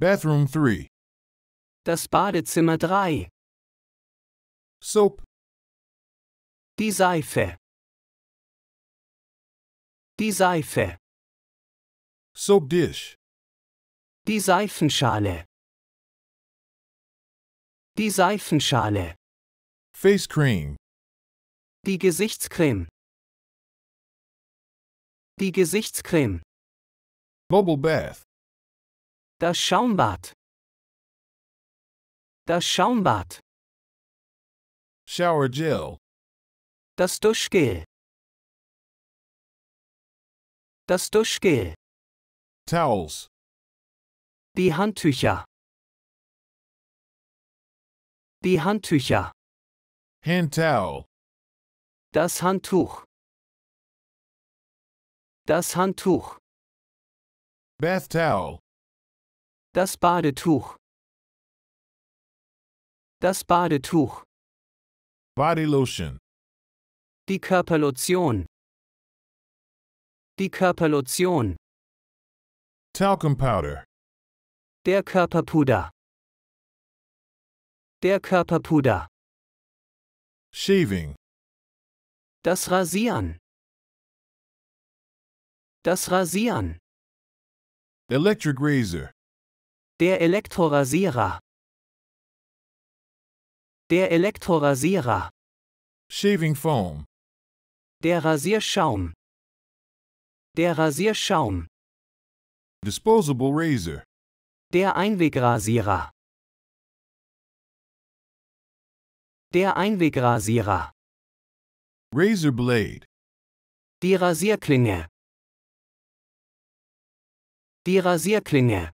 Bathroom 3. Das Badezimmer 3. Soap. Die Seife. Die Seife. Soap dish. Die Seifenschale. Die Seifenschale. Face cream. Die Gesichtscreme. Die Gesichtscreme. Bubble bath. Das Schaumbad. Das Schaumbad. Shower gel. Das Duschgel. Das Duschgel. Towels. Die Handtücher. Die Handtücher. Hand towel. Das Handtuch. Das Handtuch. Bath towel. Das Badetuch. Das Badetuch. Body lotion. Die Körperlotion. Die Körperlotion. Talcum powder. Der Körperpuder. Der Körperpuder. Shaving. Das Rasieren. Das Rasieren. Electric razor. Der Elektrorasierer. Der Elektrorasierer. Shaving foam. Der Rasierschaum. Der Rasierschaum. Disposable razor. Der Einwegrasierer. Der Einwegrasierer. Razor blade. Die Rasierklinge. Die Rasierklinge.